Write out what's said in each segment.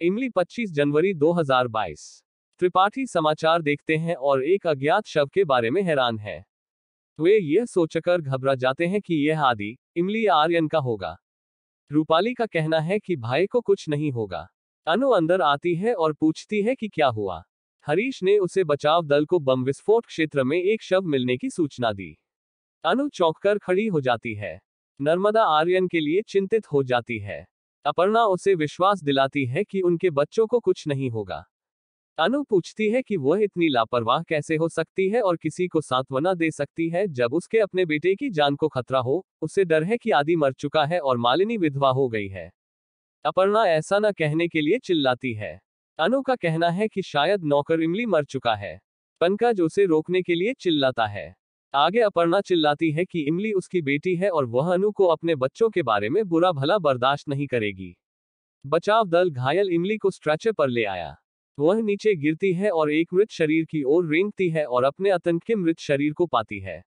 इमली 25 जनवरी 2022 त्रिपाठी समाचार देखते हैं और एक अज्ञात शव के बारे में हैरान है। वे यह सोचकर घबरा जाते हैं कि यह आदि, इमली आर्यन का होगा। रूपाली का कहना है कि भाई को कुछ नहीं होगा। अनु अंदर आती है और पूछती है कि क्या हुआ। हरीश ने उसे बचाव दल को बम विस्फोट क्षेत्र में एक शव मिलने की सूचना दी। अनु चौंककर खड़ी हो जाती है। नर्मदा आर्यन के लिए चिंतित हो जाती है। अपर्णा उसे विश्वास दिलाती है कि उनके बच्चों को कुछ नहीं होगा। अनु पूछती है कि वह इतनी लापरवाह कैसे हो सकती है और किसी को सांत्वना दे सकती है जब उसके अपने बेटे की जान को खतरा हो उसे डर है कि आदि मर चुका है और मालिनी विधवा हो गई है। अपर्णा ऐसा न कहने के लिए चिल्लाती है। अनु का कहना है कि शायद नौकर इमली मर चुका है। पंकज उसे रोकने के लिए चिल्लाता है। आगे अपर्णा चिल्लाती है कि इमली उसकी बेटी है और वह अनु को अपने बच्चों के बारे में बुरा भला बर्दाश्त नहीं करेगी। बचाव दल घायल इमली को स्ट्रेचर पर ले आया। वह नीचे गिरती है और एक मृत शरीर की ओर रेंगती है और अपने आतंक के मृत शरीर को पाती है।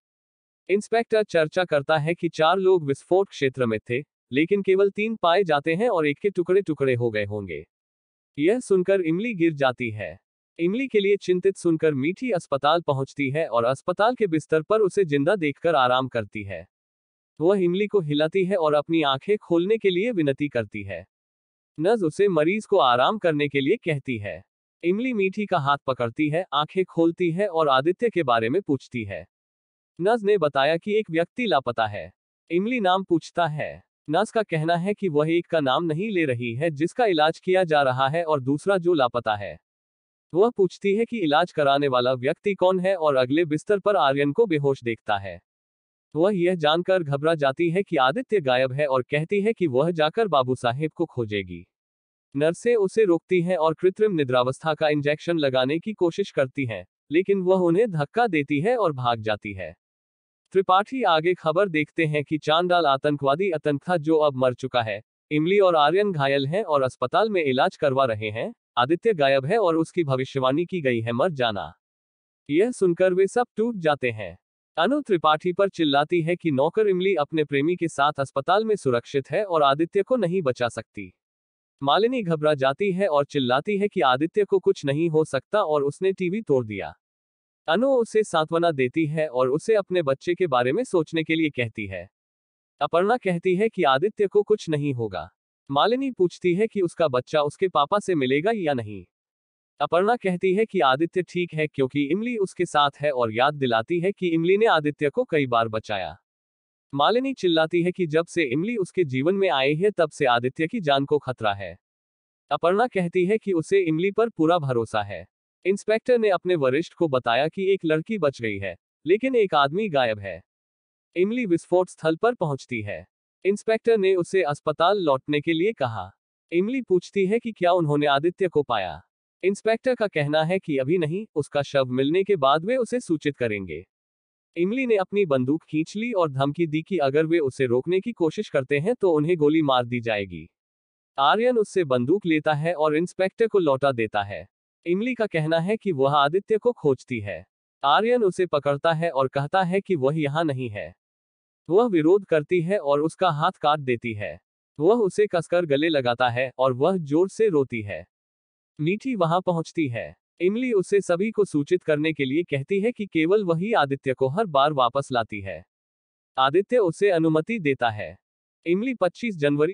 इंस्पेक्टर चर्चा करता है कि चार लोग विस्फोट क्षेत्र में थे, लेकिन केवल तीन पाए जाते हैं और एक के टुकड़े टुकड़े हो गए होंगे। यह सुनकर इमली गिर जाती है। इमली के लिए चिंतित सुनकर मीठी अस्पताल पहुँचती है और अस्पताल के बिस्तर पर उसे ज़िंदा देखकर आराम करती है। वह इमली को हिलाती है और अपनी आँखें खोलने के लिए विनती करती है। नज उसे मरीज़ को आराम करने के लिए कहती है। इमली मीठी का हाथ पकड़ती है, आँखें खोलती है और आदित्य के बारे में पूछती है। नज ने बताया कि एक व्यक्ति लापता है। इमली नाम पूछता है। नज का कहना है कि वह एक का नाम नहीं ले रही है, जिसका इलाज किया जा रहा है और दूसरा जो लापता है। वह पूछती है कि इलाज कराने वाला व्यक्ति कौन है और अगले बिस्तर पर आर्यन को बेहोश देखता है। वह यह जानकर घबरा जाती है कि आदित्य गायब है और कहती है कि वह जाकर बाबू साहेब को खोजेगी। नर्सें उसे रोकती हैं और कृत्रिम निद्रावस्था का इंजेक्शन लगाने की कोशिश करती हैं, लेकिन वह उन्हें धक्का देती है और भाग जाती है। त्रिपाठी आगे खबर देखते हैं कि चांदाल आतंकवादी आतंक था जो अब मर चुका है। इमली और आर्यन घायल हैं और अस्पताल में इलाज करवा रहे हैं। आदित्य गायब है और उसकी भविष्यवाणी की गई है, मर जाना। यह सुनकर वे सब टूट जाते हैं। अनु त्रिपाठी पर चिल्लाती है कि नौकर इमली अपने प्रेमी के साथ अस्पताल में सुरक्षित है और आदित्य को नहीं बचा सकती। मालिनी घबरा जाती है और चिल्लाती है कि आदित्य को कुछ नहीं हो सकता और उसने टीवी तोड़ दिया। अनु उसे सांत्वना देती है और उसे अपने बच्चे के बारे में सोचने के लिए कहती है। अपर्णा कहती है कि आदित्य को कुछ नहीं होगा। मालिनी पूछती है कि उसका बच्चा उसके पापा से मिलेगा या नहीं। अपर्णा कहती है कि आदित्य ठीक है क्योंकि इमली उसके साथ है और याद दिलाती है कि इमली ने आदित्य को कई बार बचाया। मालिनी चिल्लाती है कि जब से इमली उसके जीवन में आई है तब से आदित्य की जान को खतरा है। अपर्णा कहती है कि उसे इमली पर पूरा भरोसा है। इंस्पेक्टर ने अपने वरिष्ठ को बताया कि एक लड़की बच गई है, लेकिन एक आदमी गायब है। इमली विस्फोट स्थल पर पहुँचती है। इंस्पेक्टर ने उसे अस्पताल लौटने के लिए कहा। इमली पूछती है कि क्या उन्होंने आदित्य को पाया। इंस्पेक्टर का कहना है कि अभी नहीं, उसका शव मिलने के बाद वे उसे सूचित करेंगे। इमली ने अपनी बंदूक खींच ली और धमकी दी कि अगर वे उसे रोकने की कोशिश करते हैं तो उन्हें गोली मार दी जाएगी। आर्यन उससे बंदूक लेता है और इंस्पेक्टर को लौटा देता है। इमली का कहना है कि वह आदित्य को खोजती है। आर्यन उसे पकड़ता है और कहता है कि वह यहाँ नहीं है। वह विरोध करती है और उसका हाथ काट देती है। वह उसे कसकर गले लगाता है और वह ज़ोर से रोती है। मीठी वहाँ पहुँचती है। इमली उसे सभी को सूचित करने के लिए कहती है कि केवल वही आदित्य को हर बार वापस लाती है। आदित्य उसे अनुमति देता है। इमली 25 जनवरी